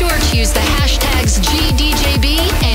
sure to use the hashtags GDJB